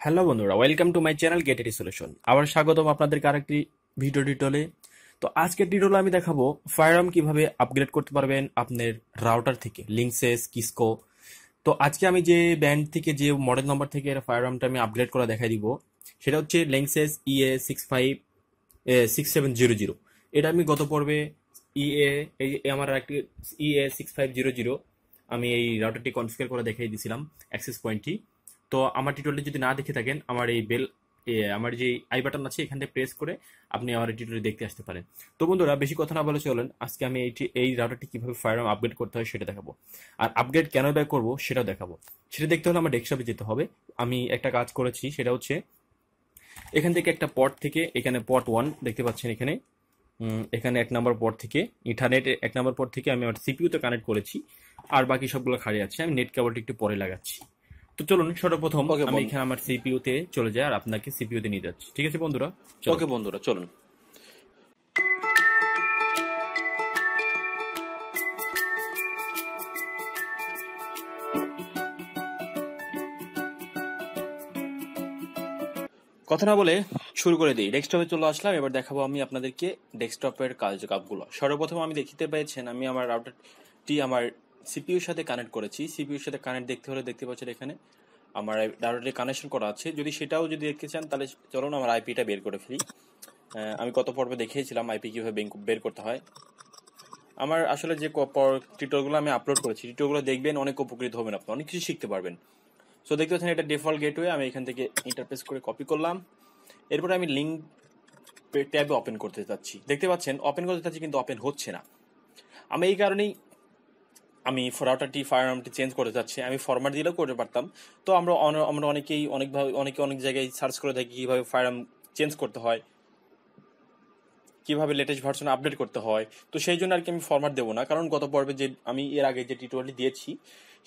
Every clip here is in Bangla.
হ্যালো বন্ধুরা welcome to my channel get IT solution আবার স্বাগতম আপনাদেরকে আরেকটি ভিডিও টিউটোরিয়ালে তো আজকের টিউটোরিয়ালে আমি দেখাবো ফায়ারআর্ম কীভাবে আপগ্রেড করতে পারবেন আপনার রাউটার থেকে লিঙ্কসেস কিসকো তো আজকে আমি যে ব্যান্ড থেকে, যে মডেল নাম্বার থেকে ফায়ারআর্মটা আমি আপগ্রেড করা দেখাই দিব, সেটা হচ্ছে Linksys E A six five six seven zero zero এটা আমি গত পর্বে ইএ এই আমার একটি E A six five zero zero আমি এই রাউটারটি কনফিগার করে দেখাই দিয়েছিলাম অ্যাক্সেস পয়েন্টটি তো আমার টিউটোরিয়াল যদি না দেখে থাকেন, আমার এই বেল আমার যে আই বাটন আছে, এখান প্রেস করে আপনি আমার টিউটোরিয়াল দেখতে আসতে পারেন। তো বন্ধুরা, বেশি কথা না বলে চলেন, আজকে আমি এইটি এই রাউটারটি কীভাবে ফায়ার আপগ্রেড করতে হয় সেটা দেখাবো। আর আপগ্রেড কেন ব্যয় করব সেটাও দেখাবো। সেটা দেখতে হলে আমার ডেস্কটপে যেতে হবে। আমি একটা কাজ করেছি, সেটা হচ্ছে এখান থেকে একটা পট থেকে, এখানে পট ওয়ান দেখতে পাচ্ছেন এখানে। এখানে এক নম্বর পট থেকে ইন্টারনেটে এক নম্বর পট থেকে আমি আমার সিপিইউতে কানেক্ট করেছি। আর বাকি সবগুলো খালি আছে, আমি নেট কেবলটা একটু পরে লাগাচ্ছি। তো চলুন সর্বপ্রথম আমি এখানে আমার সিপিইউতে চলে যাই আর আপনাকে সিপিইউতে নিয়ে যাচ্ছি। ঠিক আছে বন্ধুরা? ওকে বন্ধুরা চলুন। কথা না বলে শুরু করে দিই। ডেস্কটপে চলে আসলাম এবার দেখাবো আমি আপনাদেরকে ডেস্কটপের কার্যকলাপগুলো সর্বপ্রথম আমি দেখিতে পেয়েছেন আমি আমার রাউটারটি আমার সিপিইউর সাথে কানেক্ট করেছি। সিপিইউর সাথে কানেক্ট দেখতে হলে দেখতে পাচ্ছেন এখানে আমার রাউটারটি কানেকশন করা আছে। যদি সেটাও যদি দেখতে চান, তাহলে চলুন আমার আইপিটা বের করে ফেলি। আমি কত পর্বে দেখিয়েছিলাম আইপি কীভাবে বের- বের করতে হয়। আমার আসলে যে টিউটোরগুলো আমি আপলোড করেছি টিউটোরগুলো দেখবেন অনেক উপকৃত হবেন আপনি, অনেক কিছু শিখতে পারবেন। সো দেখতে পাচ্ছেন এটা ডিফল্ট গেটওয়ে আমি এখান থেকে ইন্টারফেস করে কপি করলাম। এরপরে আমি লিঙ্ক ট্যাবে ওপেন করতে চাচ্ছি দেখতে পাচ্ছেন ওপেন করতে চাচ্ছি কিন্তু ওপেন হচ্ছে না। আমি এই কারণেই আমি রাউটারটি ফায়ারআর্মটি চেঞ্জ করতে চাচ্ছি আমি ফরম্যাট দিলেও করতে পারতাম। তো আমরা আমরা অনেকেই অনেকভাবে, অনেকে অনেক জায়গায় সার্চ করে থাকি কীভাবে ফায়ারআর্ম চেঞ্জ করতে হয়, কীভাবে লেটেস্ট ভার্সন আপডেট করতে হয়। তো সেই জন্য আর কি আমি ফরম্যাট দেবো না। কারণ গত পর্বে যে, আমি এর আগে যে টিউটোরিয়ালটি দিয়েছি,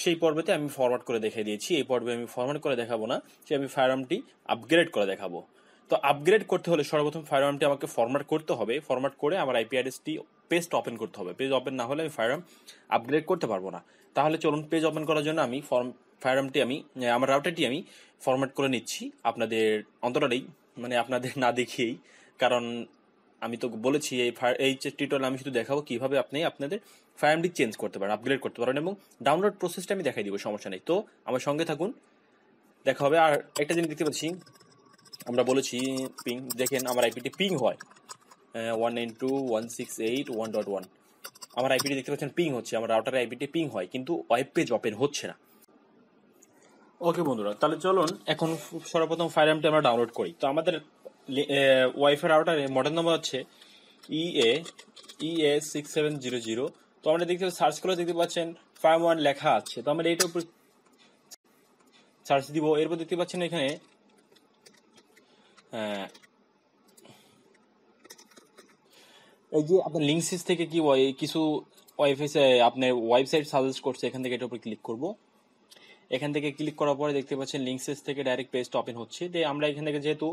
সেই পর্বেতে আমি ফরম্যাট করে দেখিয়ে দিয়েছি। এই পর্বে আমি ফরম্যাট করে দেখাবো না। যে আমি ফায়ারআর্মটি আপগ্রেড করে দেখাবো। তো আপগ্রেড করতে হলে সর্বপ্রথম ফায়ারআর্মটি আমাকে ফরম্যাট করতে হবে। ফরম্যাট করে আমার আইপি অ্যাড্রেসটি পেজটা ওপেন করতে হবে। পেজ ওপেন না হলে আমি ফায়ারআর্ম আপগ্রেড করতে পারব না। তাহলে চলুন পেজ ওপেন করার জন্য আমি ফর্ম ফায়ারআর্মটি আমি আমার রাউটারটি আমি ফরম্যাট করে নিচ্ছি। আপনাদের অন্তরালেই মানে আপনাদের না দেখিয়েই। কারণ আমি তো বলেছি, এই ফায়ার এই টিউটোরিয়াল আমি শুধু দেখাবো কীভাবে আপনি আপনাদের ফায়ারআর্মটি চেঞ্জ করতে পারেন আপগ্রেড করতে পারেন এবং ডাউনলোড প্রসেসটা আমি দেখাই দিব, সমস্যা নেই। তো আমার সঙ্গে থাকুন, দেখা হবে। আর একটা জিনিস দেখতে পাচ্ছি আমরা বলেছি পিং দেখেন আমার আইপিটি পিং হয়। One nine two one six eight one dot one আমার আইপিটি দেখতে পাচ্ছেন পিং হচ্ছে আমার রাউটারের আইপিটি পিং হয় কিন্তু ওয়েব পেজ ওপেন হচ্ছে না। ওকে বন্ধুরা তাহলে চলুন। এখন সর্বপ্রথম ফায়ার ফায়ারআর্মটি আমরা ডাউনলোড করি। তো আমাদের ওয়াইফাই রাউটারে মডেল নম্বর হচ্ছে E A E A six seven zero zero তো আমরা দেখতে সার্চ করে দেখতে পাচ্ছেন ফায়ার ওয়ান লেখা আছে। তো আমরা এইটার উপর সার্চ দিব। এরপর দেখতে পাচ্ছেন এখানে এই যে আপনার লিঙ্কসিস থেকে কি কিছু ওয়াইফাই আপনার ওয়েবসাইট সাজেস্ট করছে, এখান থেকে এটার উপর ক্লিক করব। এখান থেকে ক্লিক করার পরে দেখতে পাচ্ছেন লিঙ্কসেস থেকে ডাইরেক্ট পেজটা ওপেন হচ্ছে। যে আমরা এখান থেকে যেহেতু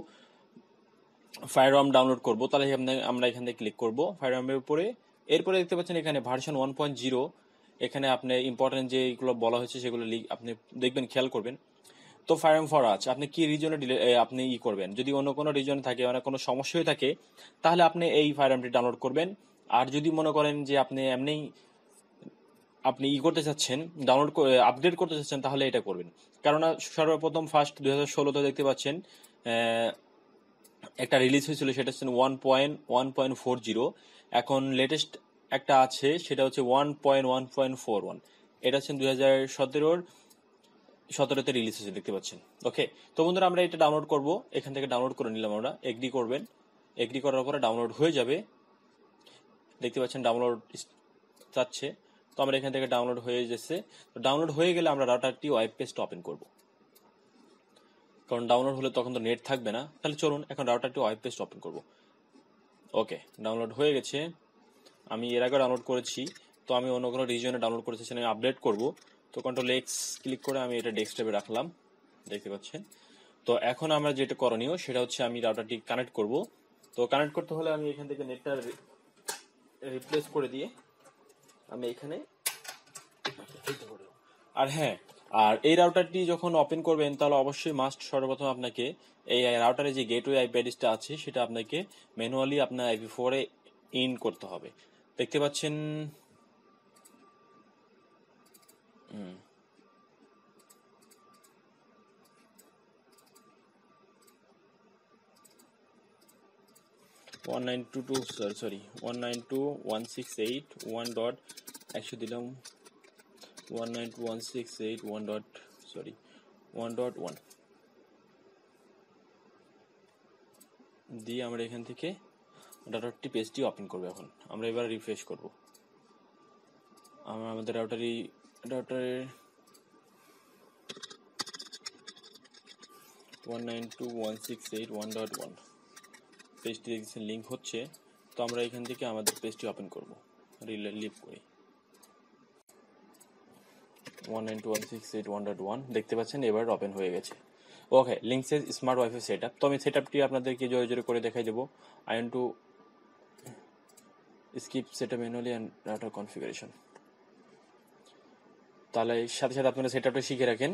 ফায়ারআর্ম ডাউনলোড করব, তাহলে আমরা এখান থেকে ক্লিক করব ফায়ারআর্মের উপরে। এরপরে দেখতে পাচ্ছেন এখানে ভার্সন ওয়ান পয়েন্ট জিরো এখানে আপনি ইম্পর্টেন্ট যেগুলো বলা হয়েছে সেগুলো আপনি দেখবেন, খেয়াল করবেন। তো ফায়ারআর্ম ফর আজ আপনি কি রিজনে আপনি ই করবেন? যদি অন্য কোনো রিজন থাকে মানে কোনো সমস্যা হয়ে থাকে, তাহলে আপনি এই ফায়ারআর্মটি ডাউনলোড করবেন। আর যদি মনে করেন যে আপনি এমনি আপনি ই করতে চাচ্ছেন ডাউনলোড আপডেট করতে চাচ্ছেন, তাহলে এটা করবেন। কেননা সর্বপ্রথম ফার্স্ট দুই হাজার ষোলোতে দেখতে পাচ্ছেন একটা রিলিজ হয়েছিল, সেটা হচ্ছে one point one point four zero এখন লেটেস্ট একটা আছে, সেটা হচ্ছে one point one point four one এটা হচ্ছে দুই হাজার সতেরোর সতেরোতে রিলিজ হয়েছে, দেখতে পাচ্ছেন। ওকে তো বন্ধুরা, আমরা এটা ডাউনলোড করব। এখান থেকে ডাউনলোড করে নিলাম আমরা। এগ্রি করবেন? এগ্রি করার পরে ডাউনলোড হয়ে যাবে। দেখতে পাচ্ছেন ডাউনলোড চাচ্ছে তো আমরা এখান থেকে ডাউনলোড হয়ে যাচ্ছে তো ডাউনলোড হয়ে গেলে আমরা রাউটারটি ওয়েব পেজটা ওপেন করব। কারণ ডাউনলোড হলে তখন তো নেট থাকবে না। তাহলে চলুন, এখন রাউটারটি ওয়েব পেজটা ওপেন করব। ওকে ডাউনলোড হয়ে গেছে। আমি এর আগে ডাউনলোড করেছি। তো আমি অন্য কোনো রিজনে ডাউনলোড করেছি সেখানে আপডেট করব। তো কন্ট্রোল এক্স ক্লিক করে আমি এটা ডেস্কটপে রাখলাম, দেখতে পাচ্ছেন। তো এখন আমরা যেটা করণীয়, সেটা হচ্ছে আমি রাউটারটি কানেক্ট করব। তো কানেক্ট করতে হলে আমি এখান থেকে নেটটা রিপ্লেস করে দিয়ে আমি এখানে আর হ্যাঁ আর এই রাউটারটি যখন ওপেন করবেন, তাহলে অবশ্যই মাস্ট সর্বপ্রথম আপনাকে এই রাউটারে যে গেটওয়ে আইপি অ্যাড্রেসটা আছে, সেটা আপনাকে ম্যানুয়ালি আপনার আইপি ফোরে ইন করতে হবে। দেখতে পাচ্ছেন হুম, one nine two two sorry sorry one nine two one six eight one dot একশো দিলাম one nine two one six eight one dot sorry one dot one দিয়ে আমরা এখান থেকে ডাটাটি পেজটি ওপেন করব এখন। আমরা এবার রিফ্রেশ করব। আমরা আমাদের রাউটারই রাউটারের one nine two one six dot one পেজটি দেখছেন লিঙ্ক হচ্ছে। তো আমরা এখান থেকে আমাদের পেজটি ওপেন করব। রিলে লিভ করে। One nine two one six eight one dot one দেখতে পাচ্ছেন, এবার ওপেন হয়ে গেছে। ওকে লিঙ্কসের স্মার্ট ওয়াইফাই সেট আপ তো আমি সেট আপটি আপনাদেরকে জোরে জোরে করে দেখাই দেবো। I to skip set up manually and router configuration তাহলে সাথে সাথে আপনারা সেট আপটা শিখে রাখেন।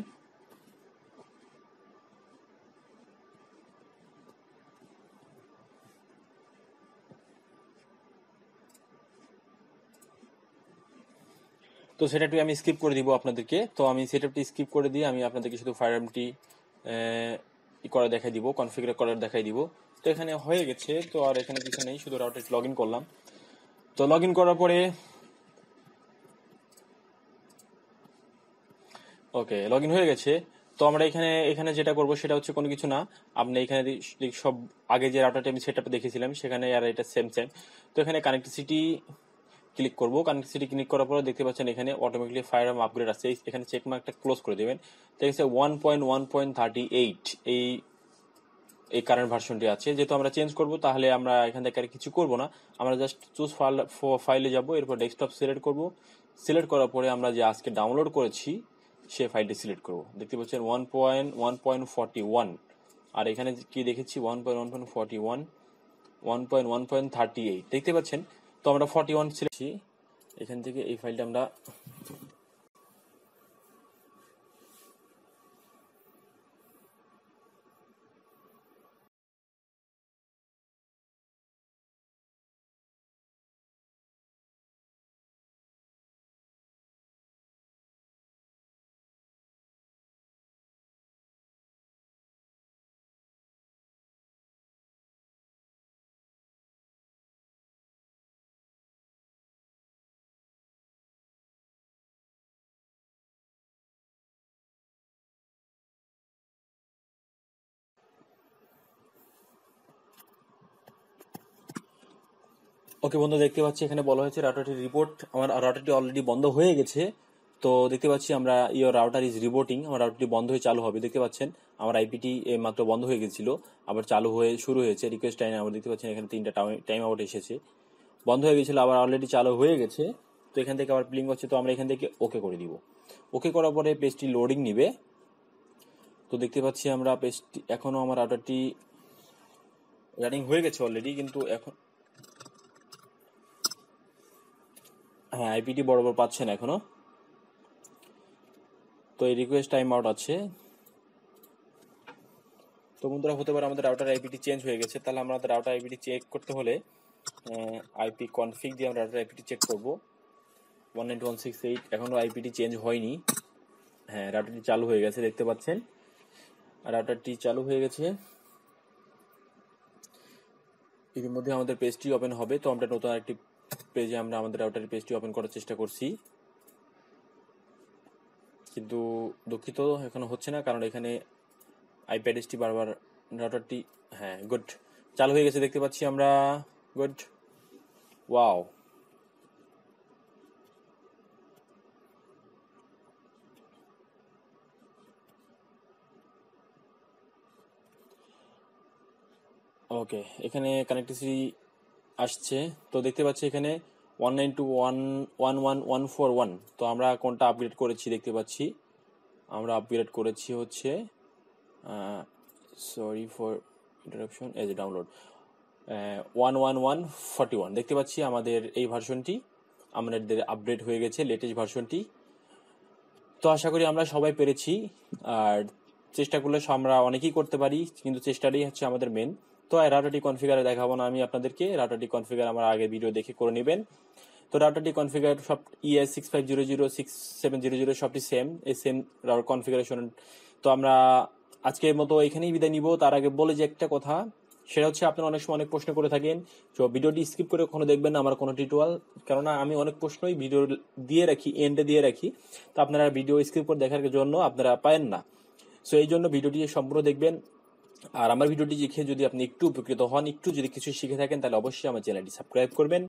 তো সেটআপটি আমি স্কিপ করে দিব আপনাদেরকে। তো আমি সেটআপটি স্কিপ করে দিয়ে আমি আপনাদেরকে শুধু ফায়ারআর্মটি করা দেখাই দিব কনফিগার করার দেখাই দিব। তো এখানে হয়ে গেছে, তো আর এখানে কিছু নেই, শুধু রাউটার লগ ইন করলাম। তো লগ ইন করার পরে ওকে লগ ইন হয়ে গেছে। তো আমরা এখানে এখানে যেটা করব সেটা হচ্ছে কোনো কিছু না। আপনি এখানে সব আগে যে রাউটারটা আমি সেটআপ দেখেছিলাম সেখানে আর এটা সেম সেম তো এখানে কানেক্টিসিটি ক্লিক করব। কানেক্টিসিটি ক্লিক করার পরে দেখতে পাচ্ছেন এখানে অটোমেটিকলি ফায়ার আর্ম আপগ্রেড আছে এখানে চেক মার্কটা ক্লোজ করে দেবেন। দেখছে one point one point thirty eight এই এই কারেন্ট ভার্সনটি আছে। যেহেতু আমরা চেঞ্জ করব, তাহলে আমরা এখান থেকে আর কিছু করব না। আমরা জাস্ট চুজ ফাইল ফাইলে যাব, এরপর ডেস্কটপ সিলেক্ট করব। সিলেক্ট করার পরে আমরা যে আজকে ডাউনলোড করেছি সে ফাইলটি সিলেক্ট করব। দেখতে পাচ্ছেন one point one point forty one আর এখানে কি দেখেছি? One point one point forty one one point one point thirty eight দেখতে পাচ্ছেন? তো আমরা ফর্টি ওয়ান সিলেক্ট এখান থেকে এই ফাইলটা আমরা ওকে বন্ধু, দেখতে পাচ্ছি এখানে বলা হয়েছে রাউটারটির রিপোর্ট আমার রাউটারটি অলরেডি বন্ধ হয়ে গেছে। তো দেখতে পাচ্ছি আমরা ইয়োর রাউটার ইজ রিপোর্টিং আমার রাউটারটি বন্ধ হয়ে চালু হবে। দেখতে পাচ্ছেন, আমার আইপিটি মাত্র বন্ধ হয়ে গেছিল, আবার চালু হয়ে, শুরু হয়েছে। রিকোয়েস্ট টাইম আবার দেখতে পাচ্ছেন এখানে তিনটা টাইম আউট এসেছে। বন্ধ হয়ে গেছিল, আবার অলরেডি চালু হয়ে গেছে। তো এখান থেকে আবার প্লিং হচ্ছে, তো আমরা এখান থেকে ওকে করে দিব। ওকে করার পরে পেজটি লোডিং নিবে। তো দেখতে পাচ্ছি আমরা পেজটি এখনও আমার রাউটারটি রানিং হয়ে গেছে অলরেডি কিন্তু এখন হ্যাঁ আইপিটি বরাবর পাচ্ছেন এখনও। তো এই রিকোয়েস্ট টাইম আউট আছে। তো বন্ধুরা, হতে পারে আমাদের রাউটার আইপিটি চেঞ্জ হয়ে গেছে। তাহলে আমরা রাউটার আইপিটি চেক করতে হলে আইপি কনফিগ দিয়ে আমরা রাউটার আইপিটি চেক করব। One nine one six eight এখনও আইপিটি চেঞ্জ হয়নি। হ্যাঁ রাউটারটি চালু হয়ে গেছে, দেখতে পাচ্ছেন। রাউটারটি চালু হয়ে গেছে। এর মধ্যে আমাদের পেজটি ওপেন হবে। তো আমরা নতুন একটি পেজে আমরা আমাদের রাউটারের পেজটি ওপেন করার চেষ্টা করছি। কিন্তু দুঃখিত এখনও হচ্ছে না, কারণ এখানে আইপ্যাড এসটি বারবার রাউটারটি হ্যাঁ গুড চালু হয়ে গেছে, দেখতে পাচ্ছি আমরা গুড ওয়াও ওকে এখানে কানেক্টিভিটি আসছে। তো দেখতে পাচ্ছি এখানে one nine two one one one one four one তো আমরা কোনটা আপগ্রেড করেছি দেখতে পাচ্ছি। আমরা আপগ্রেড করেছি হচ্ছে sorry for interruption as a download one one one forty one দেখতে পাচ্ছি আমাদের এই ভার্সনটি আমাদের আপডেট হয়ে গেছে লেটেস্ট ভার্সনটি তো আশা করি আমরা সবাই পেরেছি। আর চেষ্টা করলে আমরা অনেকেই করতে পারি, কিন্তু চেষ্টাটাই হচ্ছে আমাদের মেন তো রাউটারটি কনফিগারে দেখাবো না, আমি আপনাদেরকে রাউটারটি কনফিগার আমার আগে ভিডিও দেখে করে নেবেন। তো রাউটারটি কনফিগার সব E S six five zero zero six seven zero zero সবটি সেম এই সেম কনফিগারেশন তো আমরা আজকের মতো এখানেই বিদায় নিব। তার আগে বলে যে একটা কথা, সেটা হচ্ছে আপনারা অনেক সময় অনেক প্রশ্ন করে থাকেন, তো ভিডিওটি স্কিপ করে কখনো দেখবেন না আমার কোনো টিউটোরিয়াল কেননা আমি অনেক প্রশ্নই ভিডিও দিয়ে রাখি এন্ডে দিয়ে রাখি। তো আপনারা ভিডিও স্কিপ করে দেখার জন্য আপনারা পায়েন না। সো এই জন্য ভিডিওটি সম্পূর্ণ দেখবেন। আর আমার ভিডিওটি দেখে যদি আপনি একটু উপকৃত হন, একটু যদি কিছু শিখে থাকেন, তাহলে অবশ্যই আমার চ্যানেলটি সাবস্ক্রাইব করবেন।